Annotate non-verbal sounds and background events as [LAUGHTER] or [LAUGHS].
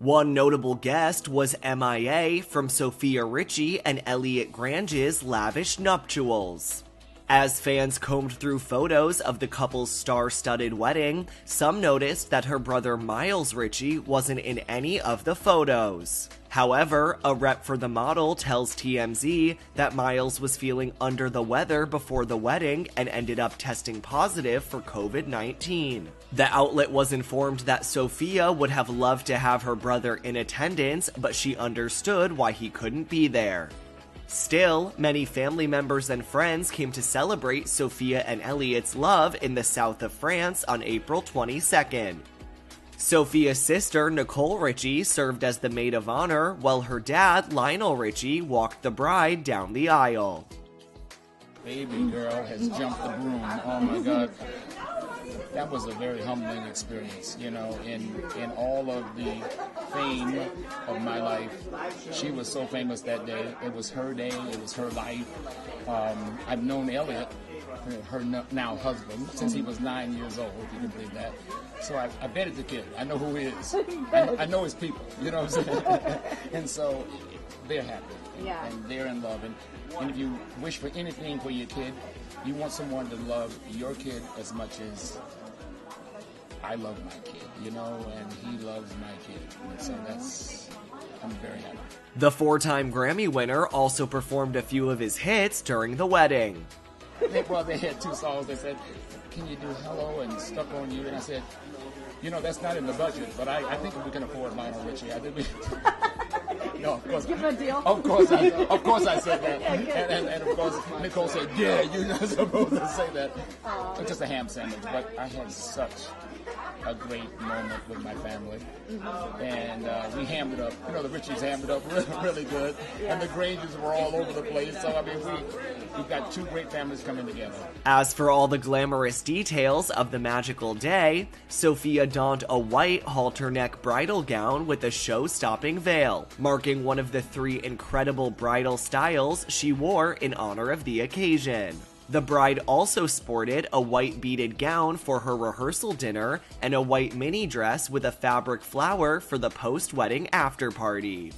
One notable guest was MIA from Sofia Richie and Elliot Grainge's lavish nuptials. As fans combed through photos of the couple's star studded wedding, some noticed that her brother Miles Richie wasn't in any of the photos. However, a rep for the model tells TMZ that Miles was feeling under the weather before the wedding and ended up testing positive for COVID 19. The outlet was informed that Sofia would have loved to have her brother in attendance, but she understood why he couldn't be there. Still, many family members and friends came to celebrate Sofia and Elliot's love in the south of France on April 22nd. Sofia's sister, Nicole Richie, served as the maid of honor, while her dad, Lionel Richie, walked the bride down the aisle. Baby girl has jumped the broom. Oh my God that was a very humbling experience, you know, in, in all of the fame of my life. She was so famous that day. It was her day, it was her life. Um, I've known Elliot, her now husband, since he was nine years old, if you can believe that. So I, I it's a kid. I know who he is. I, I know his people, you know what I'm saying? [LAUGHS] and so they're happy. Yeah. And they're in love. And, and if you wish for anything for your kid, you want someone to love your kid as much as I love my kid, you know, and he loves my kid. And so that's, I'm very happy. The four time Grammy winner also performed a few of his hits during the wedding. They, well, they had two songs. They said, Can you do Hello and Stuck on You? And I said, You know, that's not in the budget, but I, I think we can afford Lionel Richie. I did. no, of course. Give him a deal. Of course, I, of course, I said that, [LAUGHS] yeah, and, and, and, of course, Nicole said, "Yeah, you're not [LAUGHS] supposed to say that." Aww. Just a ham sandwich, but I had such a great moment with my family, mm-hmm. and uh, we hammed it up. You know, the Richies hammed it up [LAUGHS] really, really good, yeah. and the Grainges were all over the place. So I mean, we we've got two great families coming together. As for all the glamorous details of the magical day, Sofia donned a white halter neck bridal gown with a show-stopping veil, marking one of the three incredible bridal styles she wore in honor of the occasion. The bride also sported a white beaded gown for her rehearsal dinner and a white mini dress with a fabric flower for the post wedding after party.